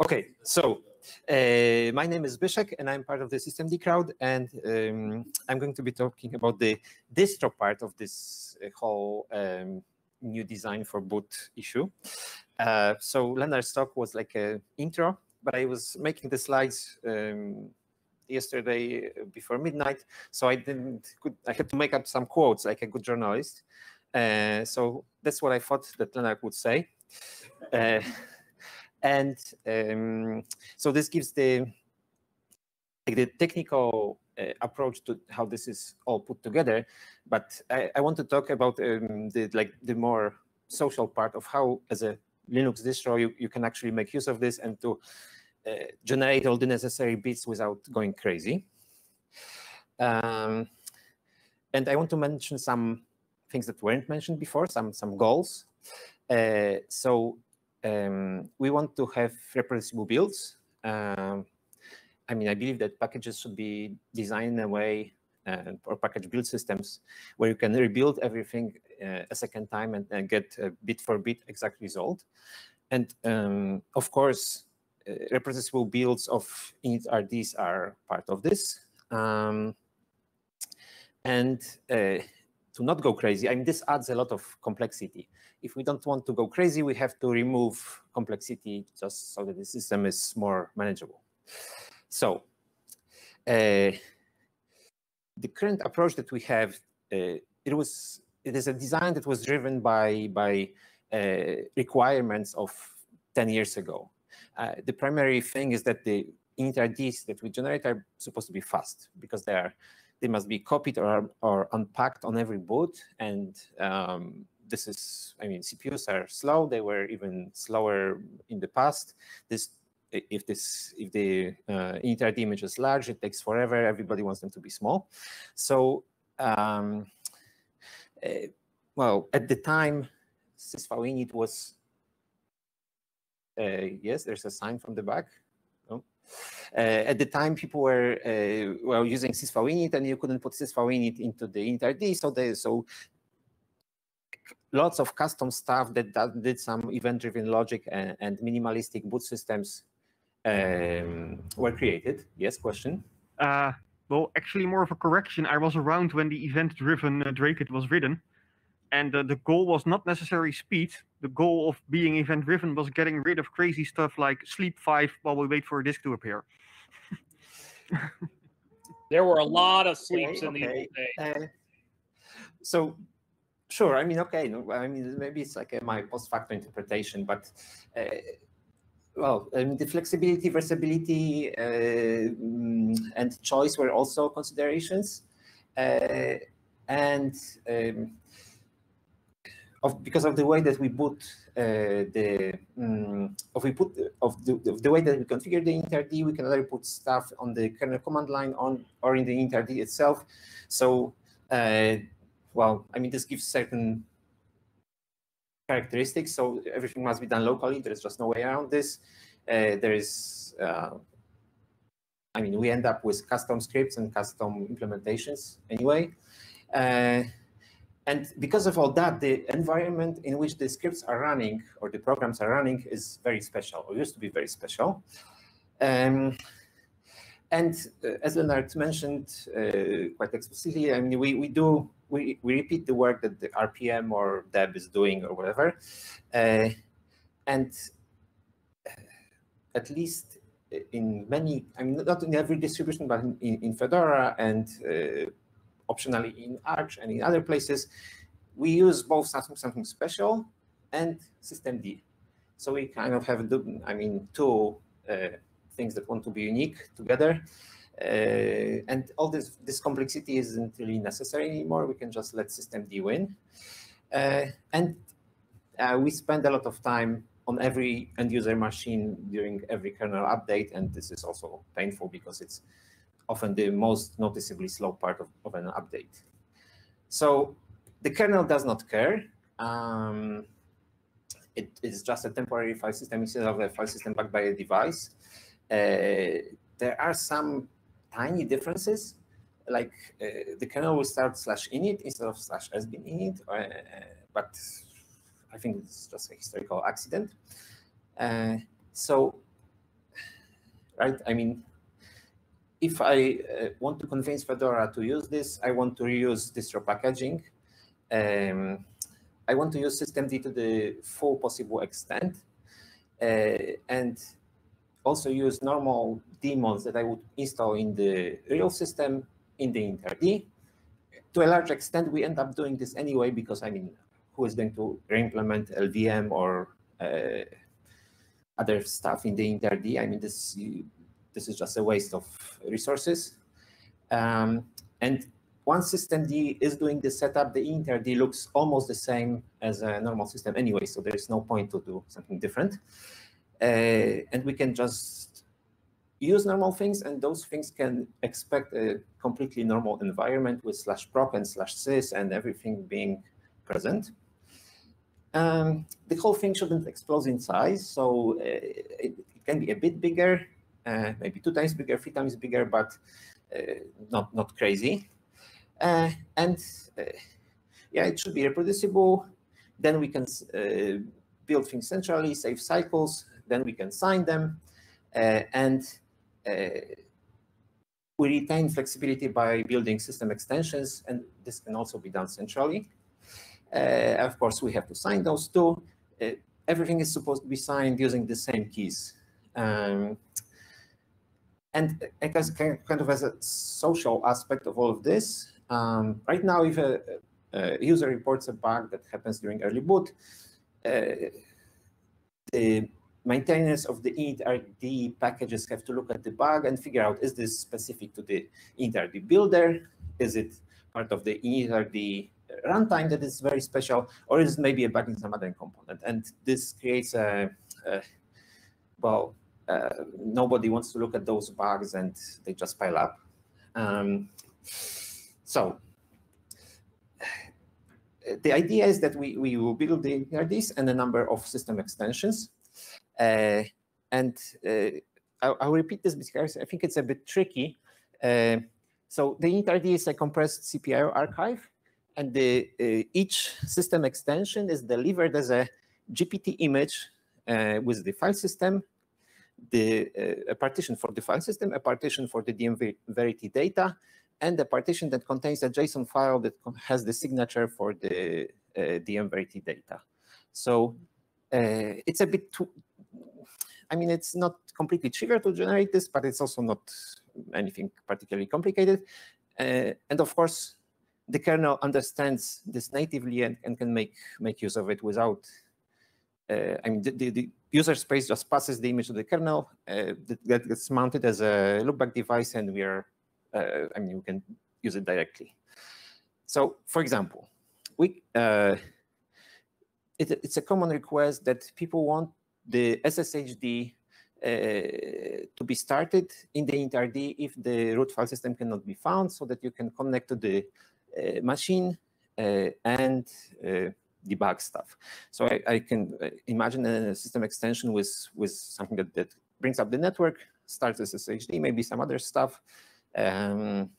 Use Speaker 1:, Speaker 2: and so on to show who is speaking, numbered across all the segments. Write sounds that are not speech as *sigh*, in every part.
Speaker 1: Okay, so uh, my name is Zbyszek and I'm part of the systemd crowd and um, I'm going to be talking about the distro part of this uh, whole um, new design for boot issue. Uh, so Lennart's talk was like an intro, but I was making the slides um, yesterday before midnight, so I didn't. Could, I had to make up some quotes like a good journalist. Uh, so that's what I thought that Lennart would say. And um, so this gives the like the technical uh, approach to how this is all put together. But I, I want to talk about um, the like the more social part of how, as a Linux distro, you, you can actually make use of this and to uh, generate all the necessary bits without going crazy. Um, and I want to mention some things that weren't mentioned before, some some goals. Uh, so um, we want to have reproducible builds. Um, I mean, I believe that packages should be designed in a way uh, or package build systems where you can rebuild everything uh, a second time and, and, get a bit for bit exact result. And um, of course, uh, reproducible builds of initrds are part of this. Um, and uh, to not go crazy, I mean, this adds a lot of complexity. If we don't want to go crazy, we have to remove complexity just so that the system is more manageable. So uh, the current approach that we have, uh, it was it is a design that was driven by by uh, requirements of 10 years ago. Uh, the primary thing is that the initrds that we generate are supposed to be fast because they are they must be copied or, or unpacked on every boot. And um, this is, I mean, CPUs are slow. They were even slower in the past. This, if this, if the uh, initRD image is large, it takes forever. Everybody wants them to be small. So, um, uh, well, at the time, sysvinit was, uh, yes, there's a sign from the back. Uh, at the time, people were uh, well using sysvinit, and you couldn't put sysvinit into the initrd. So they so lots of custom stuff that, that did some event-driven logic and, and, minimalistic boot systems um, were created. Yes, question.
Speaker 2: Uh, well, actually, more of a correction. I was around when the event-driven uh, dracut was written, and uh, the goal was not necessarily speed. The goal of being event-driven was getting rid of crazy stuff like sleep five while we wait for a disk to appear.
Speaker 3: there were a lot of sleeps okay, in the okay.
Speaker 1: Uh, so, sure. I mean, okay. I mean, maybe it's like a, my post-facto interpretation, but uh, well, the flexibility, versatility, uh, and choice were also considerations, uh, and um, of because of the way that we boot uh, the um, of we put of the, the way that we configure the initrd, we can either put stuff on the kernel command line on or in the initrd itself. So, uh, well, I mean, this gives certain characteristics. So everything must be done locally. There's just no way around this. Uh, there is, uh, I mean, we end up with custom scripts and custom implementations anyway. Uh, and because of all that, the environment in which the scripts are running or the programs are running is very special, or used to be very special. Um, and uh, as Lennart mentioned uh, quite explicitly, I mean, we, we do, we, we repeat the work that the RPM or Deb is doing or whatever. Uh, and at least in many, I mean, not in every distribution, but in, in Fedora and uh, optionally in Arch and in other places, we use both something, something special and systemd. So we kind of have, I mean, two uh, things that want to be unique together. Uh, and all this, this complexity isn't really necessary anymore. We can just let systemd win. Uh, and uh, we spend a lot of time on every end user machine during every kernel update. And this is also painful because it's often the most noticeably slow part of, of an update. So the kernel does not care. Um, it is just a temporary file system instead of a file system backed by a device. Uh, there are some tiny differences, like uh, the kernel will start slash init instead of slash sbin init, uh, but I think it's just a historical accident. Uh, so right? I mean, if I uh, want to convince Fedora to use this, I want to reuse distro packaging. Um, I want to use systemd to the full possible extent. Uh, and also use normal daemons that I would install in the real system in the initrd. To a large extent, we end up doing this anyway, because I mean, who is going to re-implement LVM or uh, other stuff in the initrd? I mean, this this is just a waste of resources. Um, and once systemd is doing the setup, the initrd looks almost the same as a normal system anyway, so there is no point to do something different. Uh, and we can just use normal things, and those things can expect a completely normal environment with slash proc and slash sys and everything being present. Um, the whole thing shouldn't explode in size, so uh, it, it, can be a bit bigger, uh, maybe two times bigger, three times bigger, but uh, not not crazy. Uh, and uh, yeah, it should be reproducible. Then we can build things centrally, save cycles, then we can sign them. Uh, and uh, we retain flexibility by building system extensions, and this can also be done centrally. Uh, of course, we have to sign those too. everything is supposed to be signed using the same keys. Um, and as kind of as a social aspect of all of this, um, right now, if a, a, user reports a bug that happens during early boot, uh, the maintainers of the initrd packages have to look at the bug and figure out, is this specific to the initrd builder? Is it part of the initrd runtime that is very special, or is it maybe a bug in some other component? And this creates a, a well, uh, nobody wants to look at those bugs and they just pile up. Um, so the idea is that we, we will build the RDs and a number of system extensions and uh, I'll, I'll, repeat this because I think it's a bit tricky. Uh, so the initrd is a compressed CPIO archive, and the, each system extension is delivered as a GPT image with the file system, the uh, a partition for the file system, a partition for the DM Verity data, and a partition that contains a JSON file that has the signature for the uh, DM Verity data. So uh, it's a bit too, I mean, it's not completely trivial to generate this, but it's also not anything particularly complicated. Uh, and of course, the kernel understands this natively and, and can make, make use of it without, uh, I mean, the, the, the, user space just passes the image to the kernel uh, that gets mounted as a loopback device and we are, uh, I mean, you can use it directly. So for example, we, uh, it, it's a common request that people want the SSHD uh, to be started in the initrd if the root file system cannot be found so that you can connect to the uh, machine uh, and uh, debug stuff. So I, I, can uh, imagine a system extension with, with something that, that brings up the network, starts SSHD, maybe some other stuff. Um,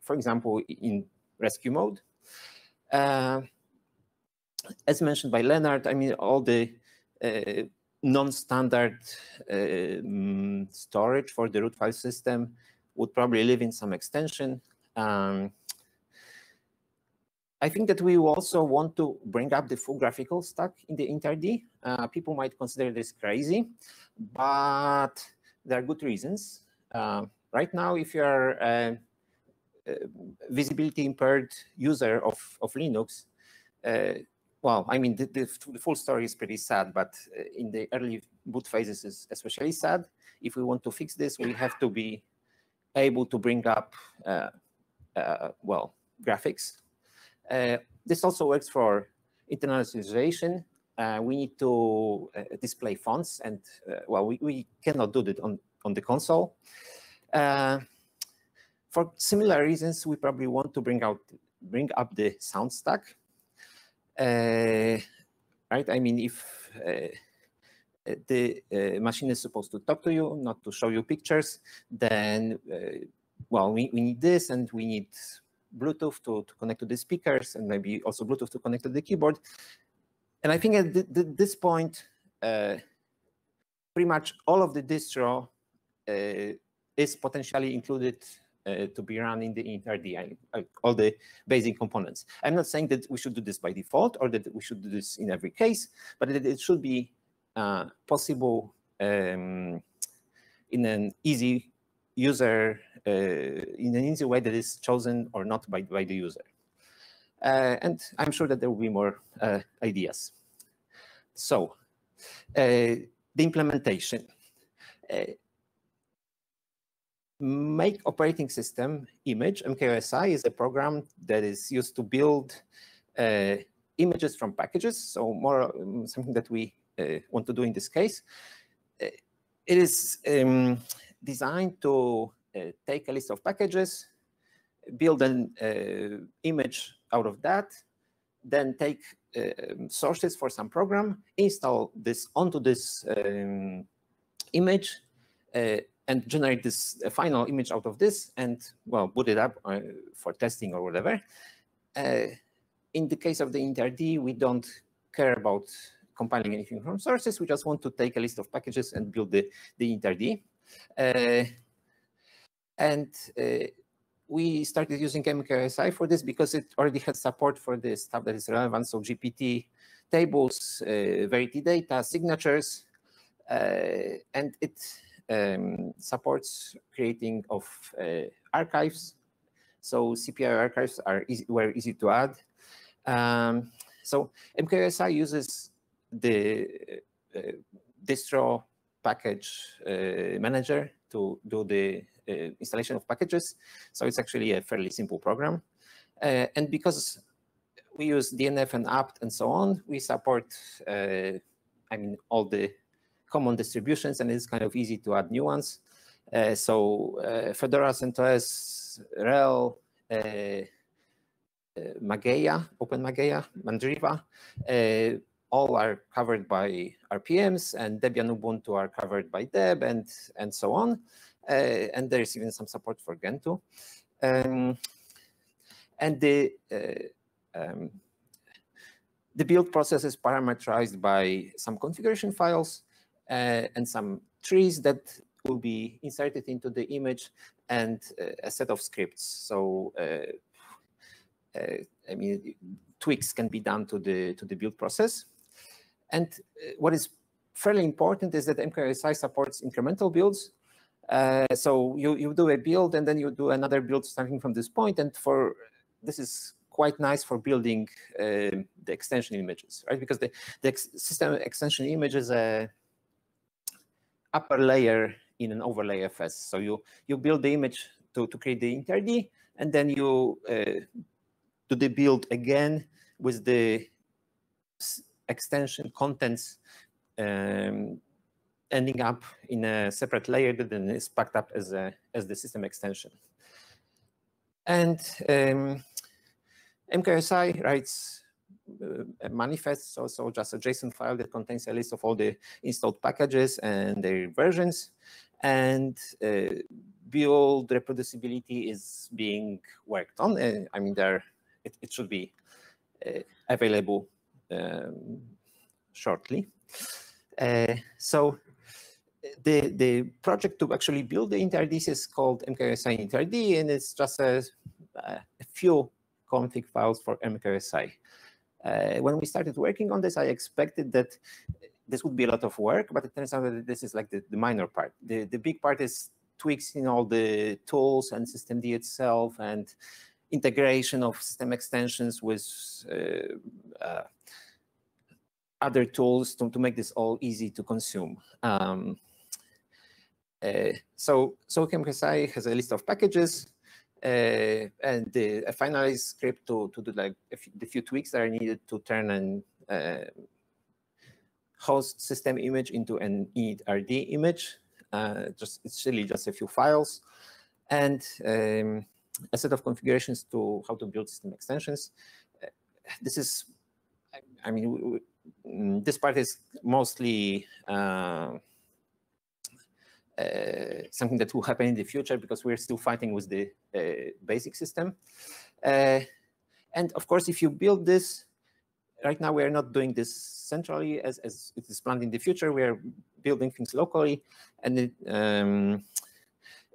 Speaker 1: for example, in rescue mode. Uh, as mentioned by Lennart, I mean, all the non-standard uh, storage for the root file system would probably live in some extension. Um, I think that we also want to bring up the full graphical stack in the initrd. Uh, people might consider this crazy, but there are good reasons. Uh, right now, if you're a, a visibility impaired user of, of Linux, uh, well, I mean, the, the, the, full story is pretty sad, but uh, in the early boot phases is especially sad. If we want to fix this, we have to be able to bring up, uh, uh, well, graphics. Uh, this also works for internationalization. Uh, we need to uh, display fonts, and well, we, we cannot do that on, on the console. for similar reasons, we probably want to bring out bring up the sound stack right? I mean, if uh, the uh, machine is supposed to talk to you, not to show you pictures, then, well, we, we need this and we need Bluetooth to, to connect to the speakers and maybe also Bluetooth to connect to the keyboard. And I think at th th this point, uh, pretty much all of the distro is potentially included uh, to be run in the initrd, all the basic components. I'm not saying that we should do this by default or that we should do this in every case, but that it should be uh, possible um, in an easy user, uh, in an easy way that is chosen or not by, by the user. Uh, and I'm sure that there will be more uh, ideas. So uh, the implementation make operating system image, MKOSI, is a program that is used to build uh, images from packages. So more um, something that we uh, want to do in this case. Uh, it is um, designed to uh, take a list of packages, build an uh, image out of that, then take um, sources for some program, install this onto this um, image, uh, and generate this final image out of this and, well, boot it up uh, for testing or whatever. Uh, in the case of the initrd, we don't care about compiling anything from sources. We just want to take a list of packages and build the, the initrd. Uh, and uh, we started using MKOSI for this because it already had support for the stuff that is relevant. So GPT tables, uh, Verity data, signatures, uh, and it um, supports creating of uh, archives. So CPIO archives are easy, were easy to add. Um, so MKOSI uses the uh, distro package uh, manager to do the uh, installation of packages. So it's actually a fairly simple program. Uh, and because we use DNF and apt and so on, we support, I mean, all the common distributions, and it's kind of easy to add new ones. Uh, so uh, Fedora, CentOS, RHEL, uh, uh, Mageia, Open Mageia, Mandriva, uh, all are covered by RPMs, and Debian Ubuntu are covered by Deb, and and so on. Uh, and there's even some support for Gentoo. Um, and the um, the build process is parameterized by some configuration files and some trees that will be inserted into the image and uh, a set of scripts. So uh, I mean, tweaks can be done to the to the build process. And what is fairly important is that MKOSI supports incremental builds. Uh, so you, you do a build and then you do another build starting from this point. And for this is quite nice for building uh, the extension images, right? Because the, the ex system extension image is a upper layer in an overlay FS. So you, you build the image to, to create the initrd, and then you uh, do the build again with the extension contents um, ending up in a separate layer that then is packed up as, a, as the system extension. And um, MKOSI writes manifests also just a JSON file that contains a list of all the installed packages and their versions. And uh, build reproducibility is being worked on. Uh, I mean, there it, it should be uh, available um, shortly. Uh, so the the project to actually build the initrd is called MKOSI initrd, and it's just a, a few config files for MKOSI. Uh, when we started working on this, I expected that this would be a lot of work, but it turns out that this is like the, the minor part. The, the big part is tweaks in all the tools and systemd itself and integration of system extensions with uh, uh, other tools to, to make this all easy to consume. Um, uh, so SoCamKSI has a list of packages uh, and the, a finalized script to, to do like the few tweaks that are needed to turn an uh, host system image into an initrd image. Uh, just it's really just a few files and um, a set of configurations to how to build system extensions. Uh, this is, I, I mean, we, we, mm, this part is mostly uh, something that will happen in the future because we're still fighting with the uh, basic system. Uh, and of course, if you build this, right now we are not doing this centrally as, as it is planned in the future. We are building things locally. And it, um,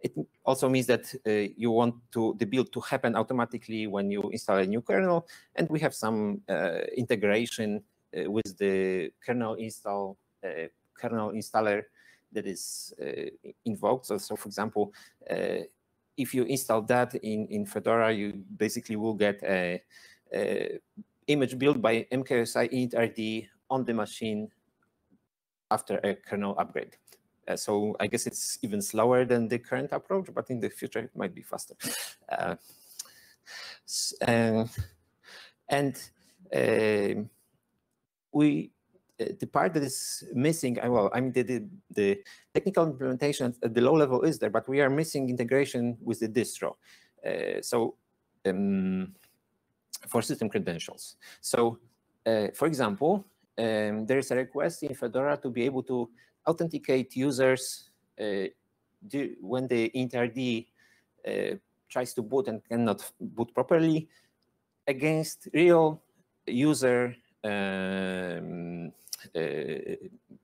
Speaker 1: it also means that uh, you want to the build to happen automatically when you install a new kernel, and we have some uh, integration uh, with the kernel install uh, kernel installer that is uh, invoked. So, so for example, if you install that in in Fedora, you basically will get a, a image built by MKOSI initRD on the machine after a kernel upgrade. Uh, so I guess it's even slower than the current approach, but in the future it might be faster. Uh, and and uh, we uh, the part that is missing, uh, well, I mean, the, the, the, technical implementation at the low level is there, but we are missing integration with the distro. Uh, so um, for system credentials. So uh, for example, um, there is a request in Fedora to be able to authenticate users uh, do, when the interd uh, tries to boot and cannot boot properly against real user um, uh,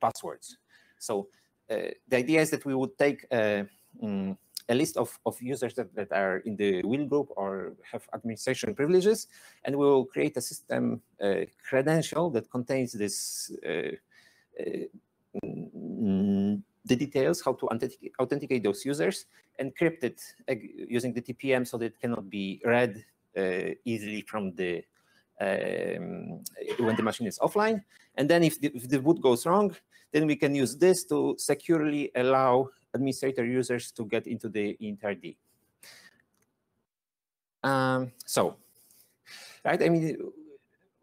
Speaker 1: passwords. So uh, the idea is that we would take um, a list of, of users that, that are in the wheel group or have administration privileges, and we will create a system uh, credential that contains this uh, uh, the details how to authenticate, authenticate those users, encrypt it using the TPM so that it cannot be read uh, easily from the um, when the machine is offline. And then if the, if the boot goes wrong, then we can use this to securely allow administrator users to get into the initRD. Um, so, right, I mean,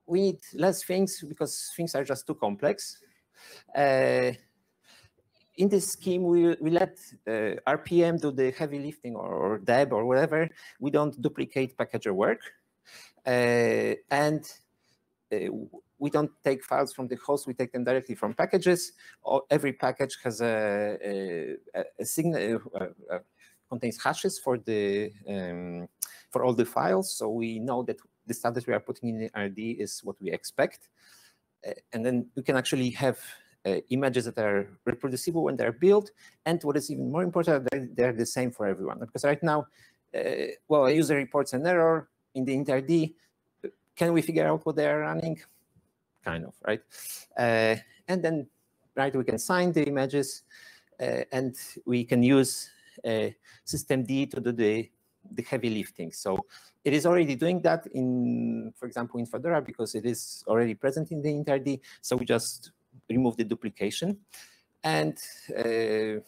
Speaker 1: we need less things because things are just too complex. Uh, in this scheme, we, we let uh, RPM do the heavy lifting or, or deb or whatever. We don't duplicate packager work. Uh, and uh, we don't take files from the host, we take them directly from packages. Or every package has a, a, a signal, uh, contains hashes for the um, for all the files. So we know that the stuff that we are putting in the RD is what we expect. Uh, and then we can actually have uh, images that are reproducible when they're built. And what is even more important, they're, they're the same for everyone. Because right now, uh, well, a user reports an error, in the initRD, can we figure out what they are running? Kind of, right? Uh, and then, right, we can sign the images, uh, and we can use uh, D to do the, the heavy lifting. So it is already doing that in, for example, in Fedora, because it is already present in the initRD. So we just remove the duplication. And uh,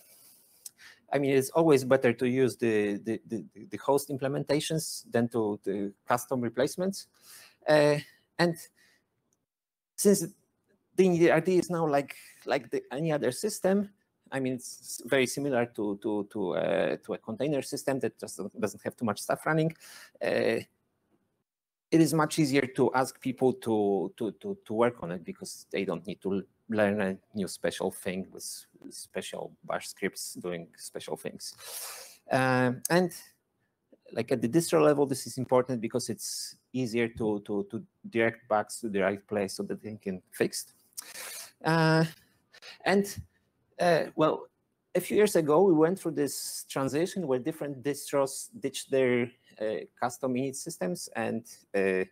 Speaker 1: I mean, it's always better to use the, the, the, the host implementations than to the custom replacements. Uh, and since the idea is now like like the, any other system, I mean, it's very similar to to to uh, to a container system that just doesn't have too much stuff running. Uh, it is much easier to ask people to to to to work on it because they don't need to learn a new special thing with special bash scripts doing special things. Um, and like at the distro level, this is important because it's easier to, to, to direct bugs to the right place so that they can fixed. Uh, and uh, well, a few years ago, we went through this transition where different distros ditched their uh, custom init systems and, uh,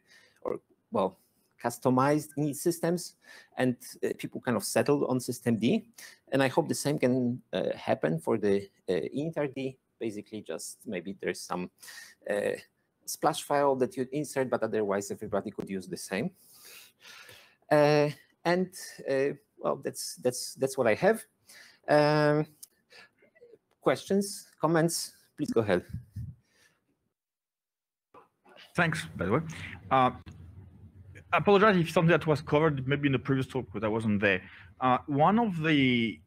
Speaker 1: or well, customized systems, and uh, people kind of settled on systemd. And I hope the same can uh, happen for the uh, initRD. Basically, just maybe there's some uh, splash file that you insert, but otherwise everybody could use the same. Uh, and uh, well, that's that's that's what I have. Um, questions, comments? Please go ahead.
Speaker 4: Thanks, by the way. Uh, I apologize if something that was covered maybe in the previous talk because I wasn't there. Uh, one of the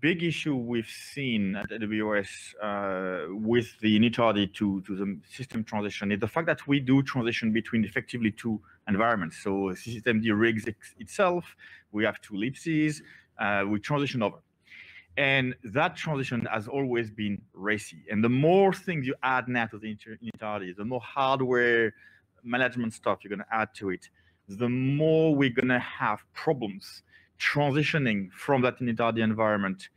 Speaker 4: big issue we've seen at AWS uh, with the initRD to, to the system transition is the fact that we do transition between effectively two environments. So systemd rigs itself, we have two libcs, uh, we transition over. And that transition has always been racy. And the more things you add now to the initRD, the more hardware management stuff you're going to add to it, the more we're going to have problems transitioning from that initRD environment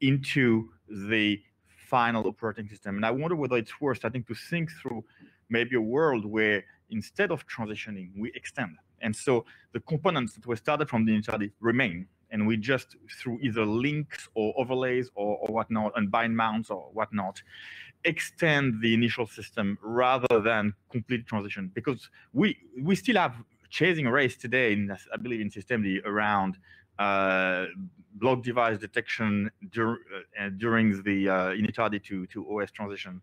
Speaker 4: into the final operating system. And I wonder whether it's worth starting to think through maybe a world where instead of transitioning, we extend. And so the components that were started from the initially remain. And we just, through either links or overlays or, or whatnot, and bind mounts or whatnot, extend the initial system rather than complete transition. Because we we still have chasing a race today, in, I believe, in systemd around uh, block device detection dur uh, during the uh, initrd to, to OS transition.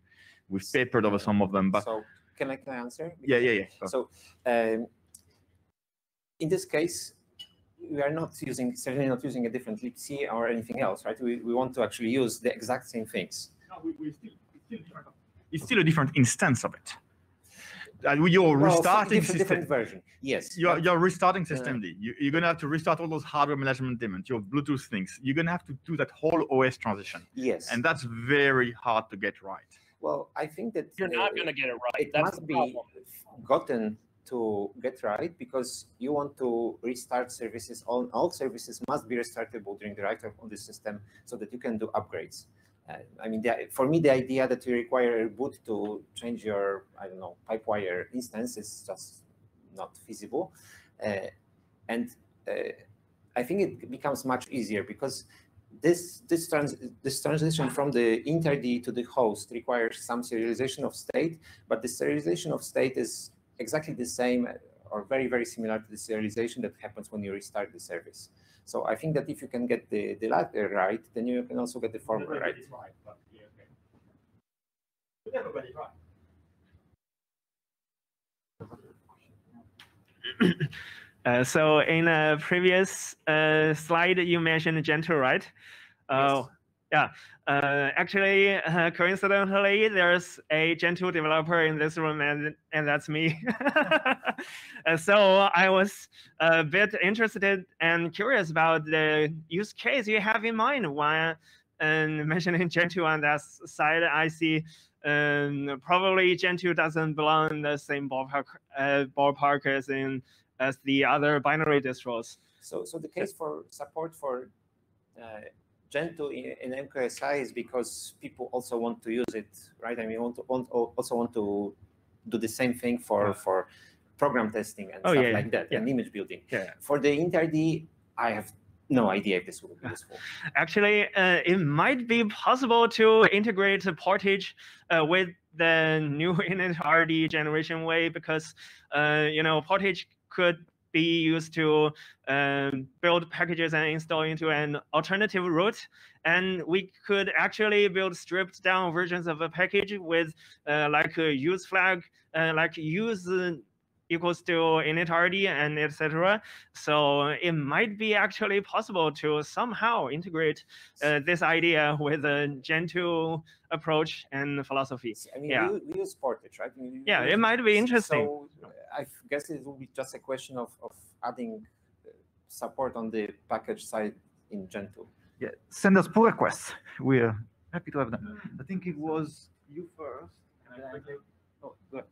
Speaker 4: We've papered over some of them, but
Speaker 1: so can I, can I answer?
Speaker 4: Yeah, yeah, yeah.
Speaker 1: So um, in this case, we are not using certainly not using a different libc or anything else, right? We, we want to actually use the exact same things.
Speaker 4: No, we, we still, it's, still it's still a different instance of it. Uh, you're
Speaker 1: well,
Speaker 4: restarting
Speaker 1: different, different version. Yes.
Speaker 4: You're, you're restarting systemd. Uh, you, are going to have to restart all those hardware management daemons, your Bluetooth things. You're going to have to do that whole OS transition.
Speaker 1: Yes.
Speaker 4: And that's very hard to get right.
Speaker 1: Well, I think that
Speaker 3: you're not going to get it right.
Speaker 1: It that's must be gotten to get right because you want to restart services. All, all services must be restartable during the write on the system so that you can do upgrades. Uh, I mean, the, for me, the idea that you require a boot to change your, I don't know, pipewire instance is just not feasible. Uh, and uh, I think it becomes much easier because this this, trans this transition from the initrd to the host requires some serialization of state, but the serialization of state is exactly the same or very, very similar to the serialization that happens when you restart the service. So I think that if you can get the, the latter right, then you can also get the former right. right but, yeah, okay.
Speaker 5: right. *coughs* uh, so in a previous uh, slide, you mentioned Gentoo right? Uh, yes. Yeah, uh, actually, uh, *laughs* coincidentally, there's a Gentoo developer in this room, and, and that's me. *laughs* so I was a bit interested and curious about the use case you have in mind when um, *laughs* mentioning Gentoo on that side. I see um, probably Gentoo doesn't belong in the same ballpark, uh, ballpark as in as the other binary distros.
Speaker 1: So, so the case for support for uh, Gentoo in, in MKOSI is because people also want to use it, right? I mean, want, to, want also want to do the same thing for for program testing and oh, stuff yeah, like that yeah. and image building.
Speaker 5: Yeah.
Speaker 1: For the initrd, I have no idea if this will be useful.
Speaker 5: Actually, uh, it might be possible to integrate portage uh, with the new *laughs* initrd generation way because, uh, you know, portage could be used to um, build packages and install into an alternative route. And we could actually build stripped down versions of a package with uh, like a use flag, uh, like use equals to initrd and etc. So it might be actually possible to somehow integrate uh, this idea with the Gentoo approach and philosophy.
Speaker 1: I mean,
Speaker 5: yeah.
Speaker 1: we, we use Portage, right? We
Speaker 5: yeah, it might be interesting.
Speaker 1: So I guess it will be just a question of, of adding uh, support on the package side in Gentoo.
Speaker 6: Yeah, send us pull requests. We're happy to have them. I think it was you first. Oh, good.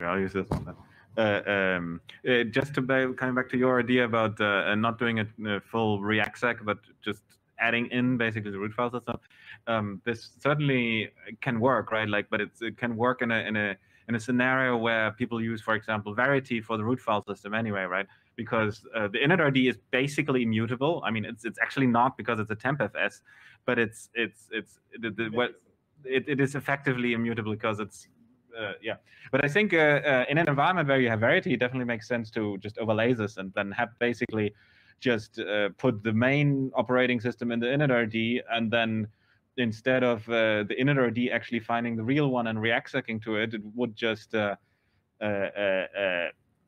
Speaker 7: I'll use this one then. Uh, um, uh, just to be, coming back to your idea about uh, not doing a, a full reexec, but just adding in basically the root files and stuff. Um, this certainly can work, right? Like, but it can work in a in a in a scenario where people use, for example, Verity for the root file system anyway, right? Because uh, the initrd is basically immutable. I mean, it's it's actually not because it's a tmpfs, but it's it's it's the, the, what it, it is effectively immutable because it's uh, yeah. But I think uh, uh, in an environment where you have Verity, it definitely makes sense to just overlay this and then have basically just uh, put the main operating system in the initrd and then instead of uh, the initrd actually finding the real one and reexecing to it, it would just uh,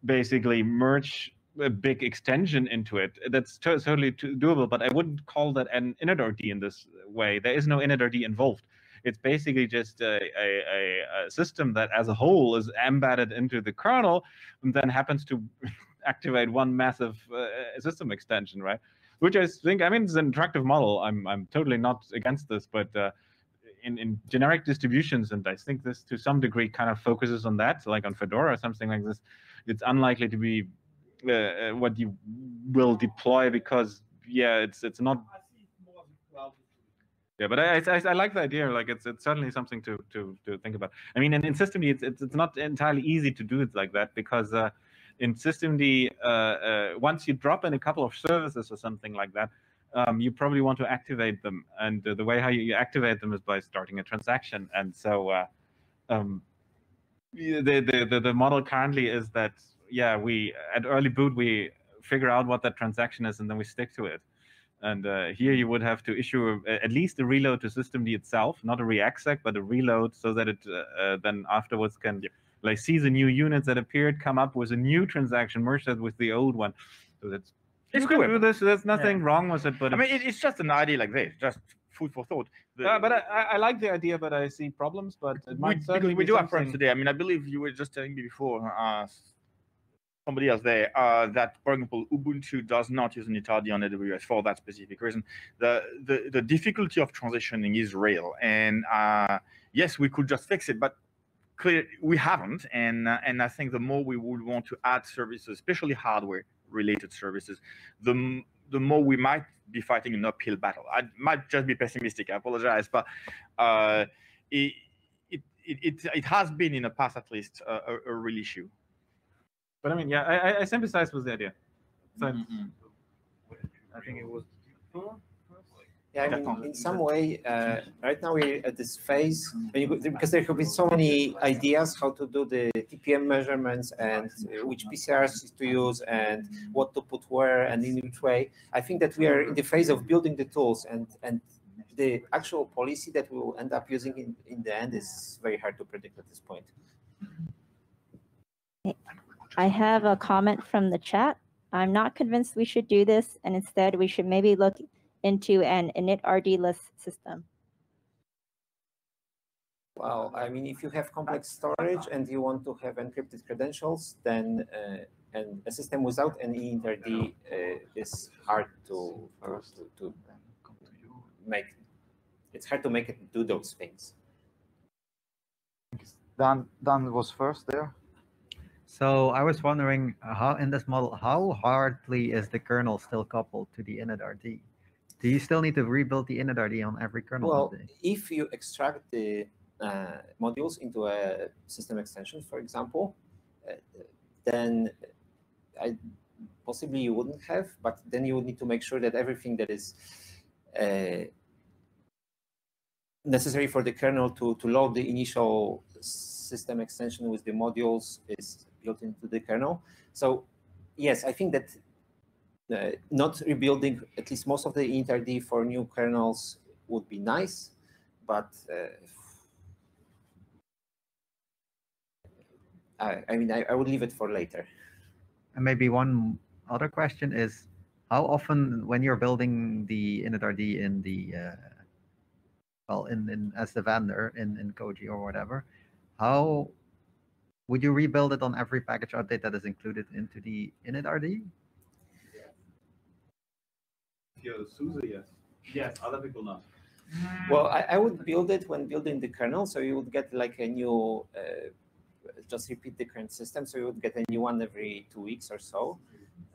Speaker 7: basically merge a big extension into it. That's totally doable, but I wouldn't call that an initrd in this way. There is no initrd involved. It's basically just a, a, a, system that as a whole is embedded into the kernel and then happens to *laughs* activate one massive uh, system extension, right? Which I think, I mean, it's an attractive model. I'm, I'm totally not against this, but uh, in, in generic distributions, and I think this to some degree kind of focuses on that, like on Fedora or something like this, it's unlikely to be uh, uh what you will deploy because, yeah, it's it's not Yeah, but I, I, I like the idea. Like it's it's certainly something to to to think about. I mean, in, in systemd, it's, it's it's not entirely easy to do it like that because uh, in systemd, uh, uh, once you drop in a couple of services or something like that, um, you probably want to activate them, and uh, the way how you, you activate them is by starting a transaction. And so, uh, um, the, the the the model currently is that yeah, we at early boot we figure out what that transaction is, and then we stick to it. And uh, here you would have to issue a, at least a reload to systemd itself, not a reexec, but a reload, so that it uh, uh, then afterwards can like see the new units that appeared, come up with a new transaction, merge that with the old one. So that's
Speaker 4: It's cool.
Speaker 7: do this. There's nothing wrong with it, but
Speaker 4: I mean,
Speaker 7: it's-
Speaker 4: just an idea like this, just food for thought. The-
Speaker 7: uh, but I, I like the idea, but I see problems. But it
Speaker 4: we,
Speaker 7: might
Speaker 4: because
Speaker 7: certainly
Speaker 4: we do have friends today. I mean, I believe you were just telling me before, uh, somebody else there, uh, that, for example, Ubuntu does not use an initrd on AWS for that specific reason. The, the, the difficulty of transitioning is real. And uh, yes, we could just fix it, but clear, we haven't. And, uh, and I think the more we would want to add services, especially hardware related services, the, the more we might be fighting an uphill battle. I might just be pessimistic. I apologize, but uh, it, it, it, it, it has been in the past at least a, a, a real issue.
Speaker 7: But I mean, yeah, I, I- I sympathize with the idea. So it's-
Speaker 6: I think it was.
Speaker 1: Yeah, I mean, in some way, uh, right now we're at this phase you because there have been so many ideas how to do the TPM measurements and uh, which PCRs to use and what to put where and in which way. I think that we are in the phase of building the tools and and the actual policy that we will end up using in, in the end is very hard to predict at this point.
Speaker 8: I have a comment from the chat. I'm not convinced we should do this, and instead we should maybe look into an init RD-less system.
Speaker 1: Well, I mean, if you have complex storage and you want to have encrypted credentials, then uh, and a system without an int-rd uh, is hard to, to, to make. It's hard to make it do those things.
Speaker 6: Dan, Dan was first there.
Speaker 9: So I was wondering uh, how in this model, how hardly is the kernel still coupled to the initRD? Do you still need to rebuild the initRD on every kernel?
Speaker 1: Well, if you extract the uh, modules into a system extension, for example, uh, then I, possibly you wouldn't have, but then you would need to make sure that everything that is uh, necessary for the kernel to, to load the initial system extension with the modules is built into the kernel. So yes, I think that uh, not rebuilding at least most of the int-rd for new kernels would be nice, but uh, I, I mean, I, I would leave it for later.
Speaker 9: And maybe one other question is, how often when you're building the initRD in the, uh, well, in, in as the vendor in, in Koji or whatever, how would you rebuild it on every package update that is included into the initRD?
Speaker 7: SUSE, yes. Yes, other people not.
Speaker 1: Well, I, I would build it when building the kernel, so you would get like a new, uh, just repeat the current system, so you would get a new one every two weeks or so.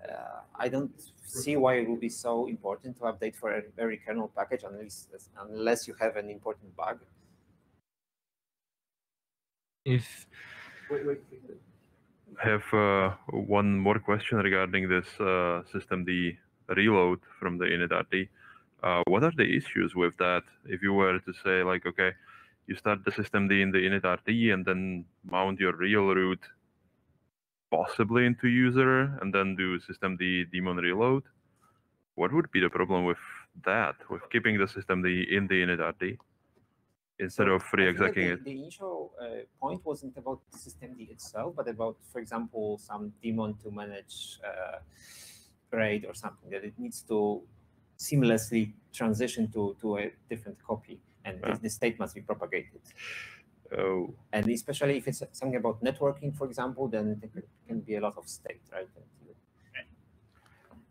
Speaker 1: Uh, I don't see why it would be so important to update for every kernel package unless unless you have an important bug.
Speaker 10: If I have uh, one more question regarding this uh, systemd reload from the initRD. Uh, what are the issues with that? If you were to say like, okay, you start the systemd in the initRD and then mount your real root possibly into user and then do system systemd daemon reload, what would be the problem with that, with keeping the system systemd in the initRD instead of
Speaker 1: I think that
Speaker 10: re-execing
Speaker 1: the,
Speaker 10: it?
Speaker 1: The initial uh, point wasn't about systemd itself, but about, for example, some daemon to manage uh, RAID or something that it needs to seamlessly transition to, to a different copy and the-
Speaker 10: Yeah.
Speaker 1: the state must be propagated.
Speaker 10: Oh,
Speaker 1: And especially if it's something about networking, for example, then it can be a lot of state, right?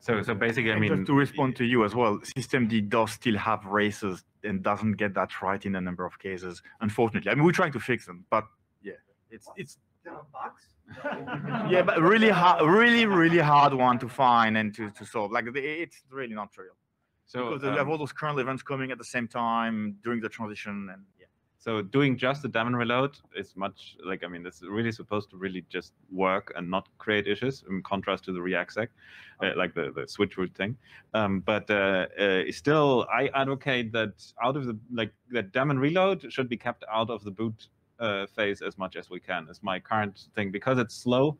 Speaker 1: That you-
Speaker 7: So so basically, I
Speaker 4: And
Speaker 7: mean,
Speaker 4: just to respond to you as well, systemd does still have races and doesn't get that right in a number of cases. Unfortunately, I mean, we're trying to fix them, but yeah, it's it's *laughs* yeah, but really hard, really really hard one to find and to, to solve. Like it's really not trivial.
Speaker 7: So
Speaker 4: because you have
Speaker 7: um,
Speaker 4: all those kernel events coming at the same time during the transition, and yeah.
Speaker 7: So doing just the daemon reload is much like I mean, it's really supposed to really just work and not create issues in contrast to the reexec, uh, like the the switch root thing. Um, but uh, uh, still, I advocate that out of the like that daemon reload should be kept out of the boot uh, phase as much as we can. Is my current thing because it's slow,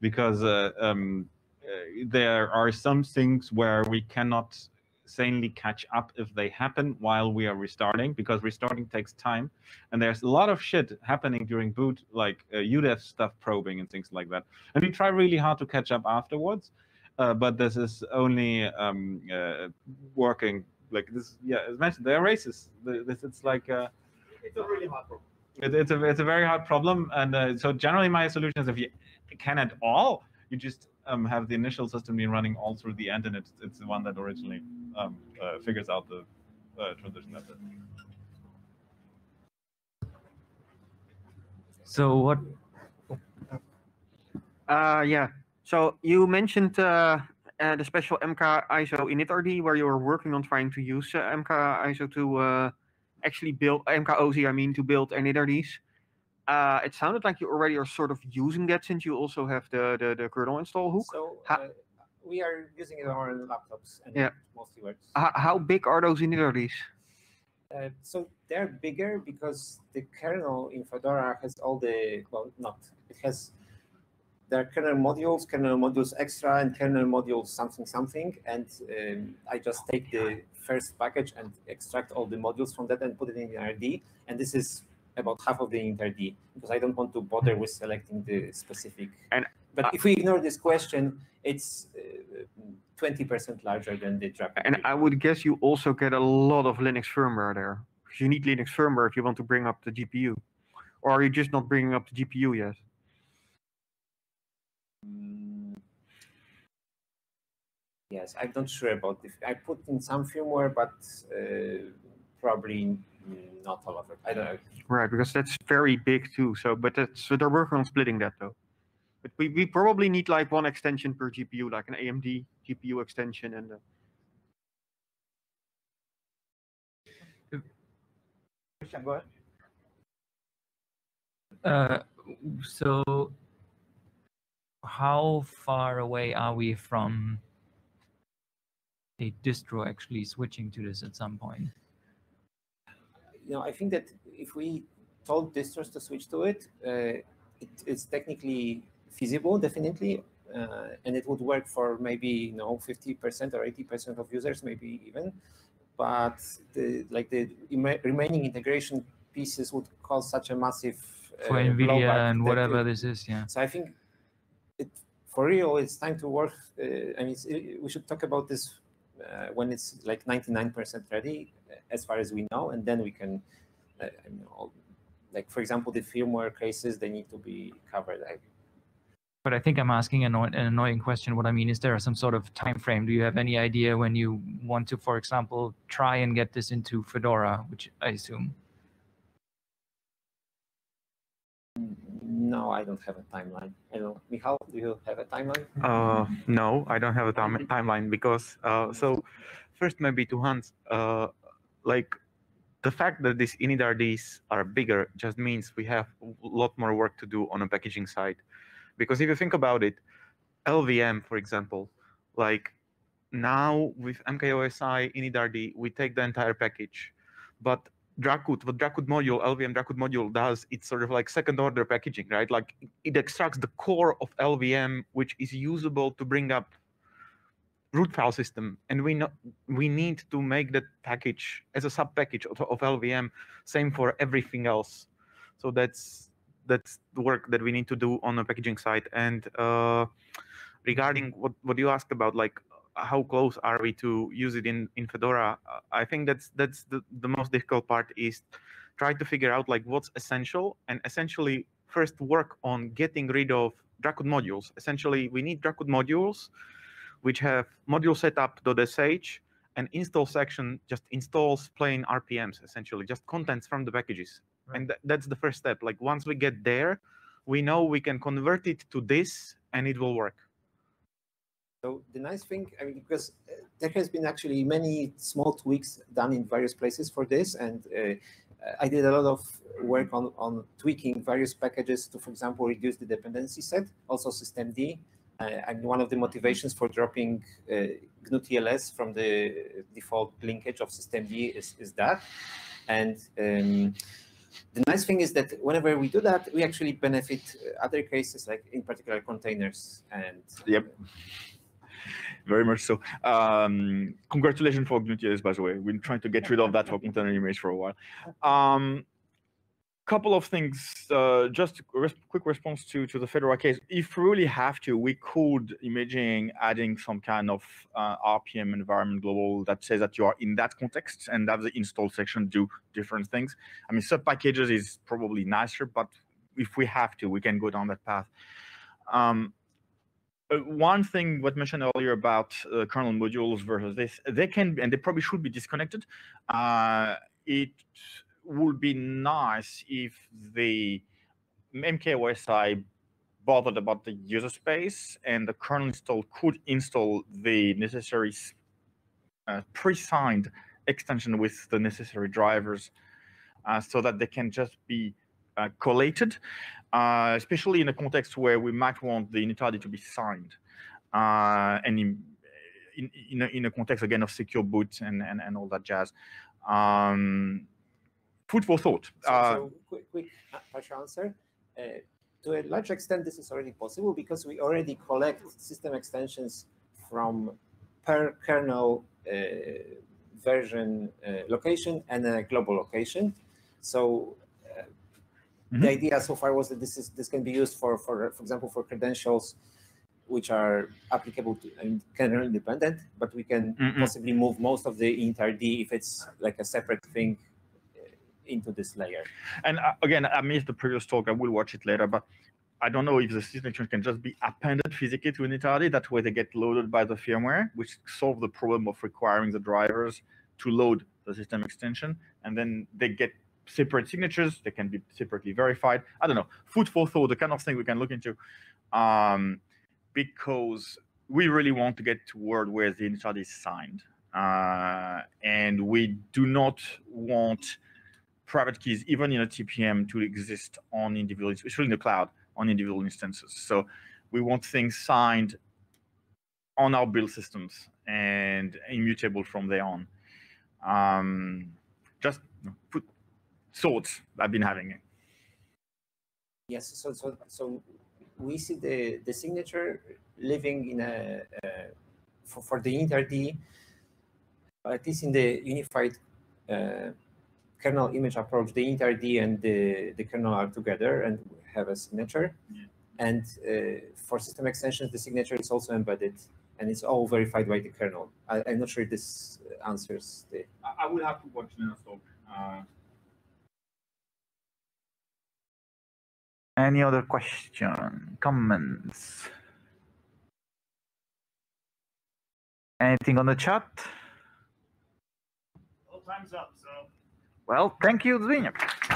Speaker 7: because uh, um, uh, there are some things where we cannot sanely catch up if they happen while we are restarting because restarting takes time. And there's a lot of shit happening during boot like uh, udev stuff probing and things like that. And we try really hard to catch up afterwards uh, but this is only um, uh, working like this yeah as mentioned they're races. The- this it's like uh,
Speaker 6: It's a really hard problem.
Speaker 7: it, it's a it's a very hard problem, and uh, so generally my solution is if you can at all, you just um, have the initial system been running all through the end, and it's it's the one that originally um, uh, figures out the uh, transition method.
Speaker 11: So what?
Speaker 2: Uh, yeah. So you mentioned uh, uh, the special MKOSI initrd where you were working on trying to use uh, MK ISO to uh, actually build MKOSI, I mean, to build initrds. Uh, it sounded like you already are sort of using that since you also have the the, the kernel install hook.
Speaker 1: So uh, we are using it on our laptops and
Speaker 2: Yeah.
Speaker 1: mostly works.
Speaker 2: H- how big are those initrds?
Speaker 1: Uh, so they're bigger because the kernel in Fedora has all the well, not it has there are kernel modules, kernel modules extra, and kernel modules something something. And um, I just take the first package and extract all the modules from that and put it in the RD. And this is about half of the initrd because I don't want to bother with selecting the specific.
Speaker 2: And
Speaker 1: but if we ignore this question, it's uh, twenty percent larger than the drop.
Speaker 2: And I would guess you also get a lot of Linux firmware there because You need Linux firmware if you want to bring up the GPU. Or are you just not bringing up the GPU yet?
Speaker 1: Mm, Yes, I'm not sure about this. I put in some firmware, but uh, probably not all of it. I don't know.
Speaker 2: Right, because that's very big too. So, but that's so they're working on splitting that though. But we, we probably need like one extension per GPU, like an AMD GPU extension and. Uh,
Speaker 6: Christian, go ahead.
Speaker 11: Uh, so how far away are we from a distro actually switching to this at some point?
Speaker 1: You know, I think that if we told distros to switch to it, uh, it it's technically feasible, definitely, uh, and it would work for maybe you know 50% or 80% of users, maybe even. But the like the rema- remaining integration pieces would cause such a massive
Speaker 11: For
Speaker 1: uh,
Speaker 11: NVIDIA and whatever
Speaker 1: it-
Speaker 11: this is, yeah.
Speaker 1: So I think it for real, it's time to work. Uh, I mean, it, we should talk about this uh, when it's like 99% ready, as far as we know, and then we can, uh, I mean, all, like for example, the firmware cases they need to be covered. I,
Speaker 11: But I think I'm asking an, an annoying question. What I mean is there some sort of time frame? Do you have any idea when you want to, for example, try and get this into Fedora, which I assume?
Speaker 1: no, I don't have a timeline. I don't. Michal, do you have a timeline?
Speaker 12: Uh, no, I don't have a time timeline because uh, so first maybe to Hans, uh, like the fact that these initrds are bigger just means we have a lot more work to do on a packaging side. Because if you think about it, LVM, for example, like now with MKOSI initrd, we take the entire package, but Dracut, what Dracut module, LVM Dracut module does, it's sort of like second order packaging, right? Like it extracts the core of LVM, which is usable to bring up root file system. And we we need to make that package as a sub package of, of LVM, same for everything else. So that's that's the work that we need to do on the packaging side. And uh, regarding what, what you asked about, like how close are we to use it in in Fedora? I think that's that's the, the most difficult part is try to figure out like what's essential and essentially first work on getting rid of Dracut modules. Essentially, we need Dracut modules which have module setup.sh and install section just installs plain RPMs essentially, just contents from the packages. And th- that's the first step. Like once we get there, we know we can convert it to this and it will work.
Speaker 1: So the nice thing, I mean, because uh, there has been actually many small tweaks done in various places for this, and uh, I did a lot of work on, on tweaking various packages to, for example, reduce the dependency set, also systemd. Uh, and one of the motivations for dropping uh, GNU TLS from the default linkage of systemd is, is that. And um, the nice thing is that whenever we do that, we actually benefit uh, other cases, like in particular containers. And
Speaker 4: yep, very much so. Um, congratulations for GNU TLS, by the way. We've been trying to get rid of that for container image for a while. Um, couple of things, uh, just a res quick response to, to the Fedora case. If we really have to, we could imaging adding some kind of uh, RPM environment global that says that you are in that context and have the install section do different things. I mean, sub packages is probably nicer, but if we have to, we can go down that path. Um, uh, one thing what mentioned earlier about uh, kernel modules versus this, they can and they probably should be disconnected. Uh, it would be nice if the MKOSI bothered about the user space and the kernel install could install the necessary uh, pre-signed extension with the necessary drivers uh, so that they can just be uh, collated, uh, especially in a context where we might want the initrd to be signed. Uh, and in, in, in, a, in, a, context, again, of secure boot and, and, and all that jazz. Um, food for thought.
Speaker 1: So, uh, so quick, quick partial answer. Uh, to a large extent, this is already possible because we already collect system extensions from per kernel uh, version uh, location and a global location. So mm -hmm. the idea so far was that this is this can be used for, for, for example, for credentials which are applicable to and kernel independent, but we can mm possibly move most of the initrd if it's like a separate thing into this layer.
Speaker 4: And uh, again, I missed the previous talk. I will watch it later, but I don't know if the system can just be appended physically to initrd. That way they get loaded by the firmware, which solve the problem of requiring the drivers to load the system extension. And then they get separate signatures. They can be separately verified. I don't know. Food for thought, the kind of thing we can look into. Um, because we really want to get to a world where the initrd is signed. Uh, and we do not want private keys, even in a TPM, to exist on individual, especially in the cloud, on individual instances. So we want things signed on our build systems and immutable from there on. Um, just put thoughts I've been having.
Speaker 1: Yes, so so so we see the the signature living in a uh, for, for the initrd, at least in the unified uh, kernel image approach, the initrd and the, the kernel are together and have a signature. Yeah. And uh, for system extensions, the signature is also embedded and it's all verified by the kernel. I, am not sure if this answers the.
Speaker 4: I, will have to watch the talk. Uh...
Speaker 6: Any other question, comments? Anything on the chat?
Speaker 5: Well, time's up. So.
Speaker 6: Well, thank you, Zbigniew.